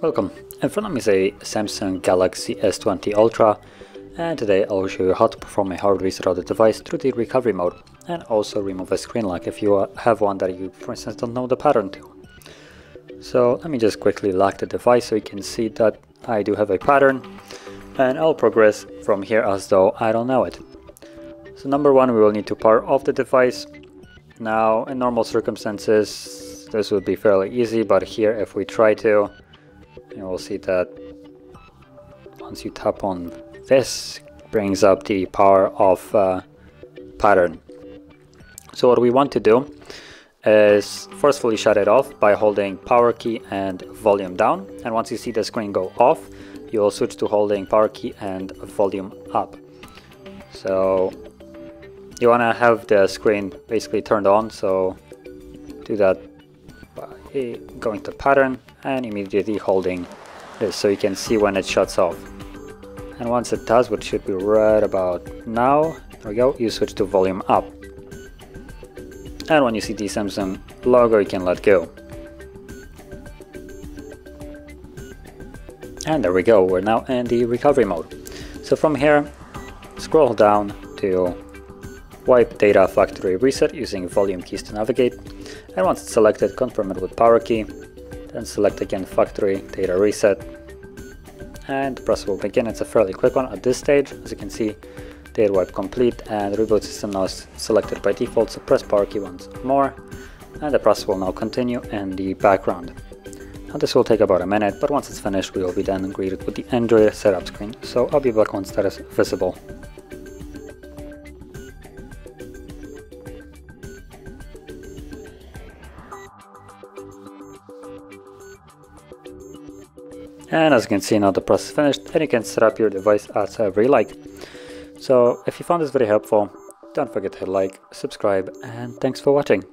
Welcome, in front of me is a Samsung Galaxy S20 Ultra and today I'll show you how to perform a hard reset of the device through the recovery mode and also remove a screen lock if you have one that you for instance don't know the pattern to. So let me just quickly lock the device so you can see that I do have a pattern and I'll progress from here as though I don't know it. So number one we will need to power off the device. Now in normal circumstances this would be fairly easy but here if we try to you will see that once you tap on this brings up the power off uh, pattern. So what we want to do is forcefully shut it off by holding power key and volume down. And once you see the screen go off you will switch to holding power key and volume up. So you want to have the screen basically turned on so do that by going to pattern and immediately holding this so you can see when it shuts off. And once it does which should be right about now there we go you switch to volume up. And when you see the Samsung logo you can let go. And there we go we're now in the recovery mode. So from here scroll down to wipe data factory reset using volume keys to navigate. And once it's selected confirm it with power key then select again factory data reset. And the process will begin. It's a fairly quick one at this stage. As you can see data wipe complete and the reboot system now is selected by default so press power key once more and the process will now continue in the background. Now this will take about a minute but once it's finished we will be then greeted with the Android setup screen. So I'll be back once that is visible. And as you can see now the process is finished and you can set up your device as however you like. So if you found this very helpful, don't forget to hit like, subscribe, and thanks for watching.